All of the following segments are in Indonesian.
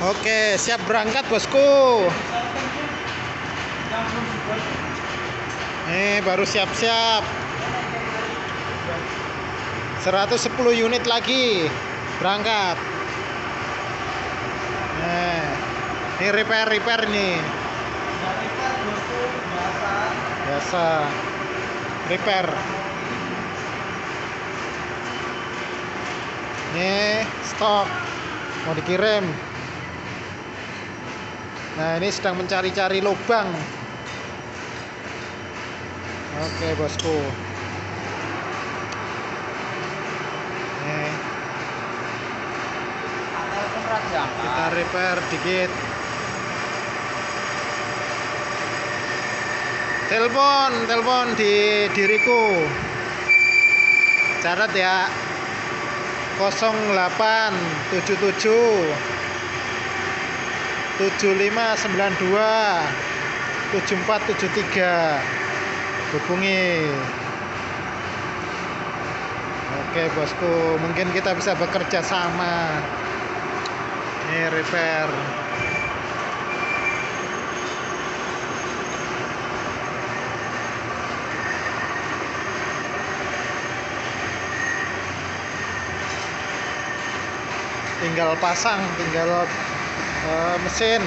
Oke, siap berangkat bosku. Nih, baru siap-siap. 110 unit lagi berangkat. Nah, ini repair-repair nih. Biasa. Repair. Nih, stok mau dikirim. Nah, ini sedang mencari-cari lubang. Oke, bosku. Kita repair dikit. Telepon, telepon di diriku. Catat ya. 0877 7592 7473 hubungi. Oke bosku mungkin kita bisa bekerja sama. Ini repair. Tinggal pasang tinggal uh, mesin.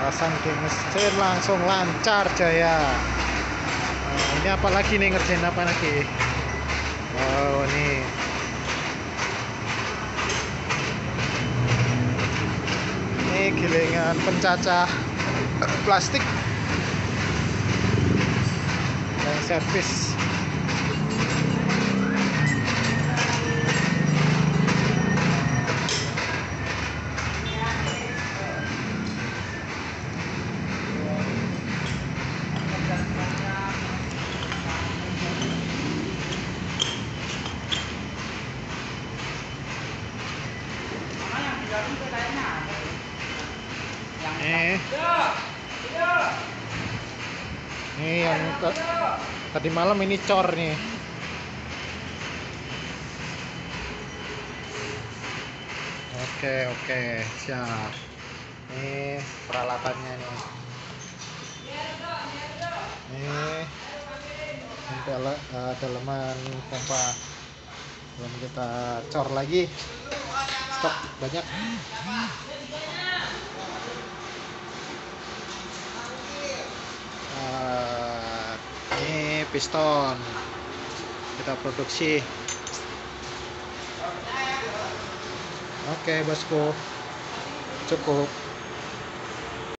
Pasang di mesin langsung lancar jaya. Nah, ini apa lagi nih ngerjain apa lagi? Oh ini. Ini gilingan pencacah plastik. Yang servis Ini yang te- tadi malam ini cor nih. Oke, oke, siap. Ini peralatannya nih. Ini dale- eh, daleman pompa. Belum kita cor lagi. Stok banyak. Eh, ini piston. Kita produksi. Oke bosku. Cukup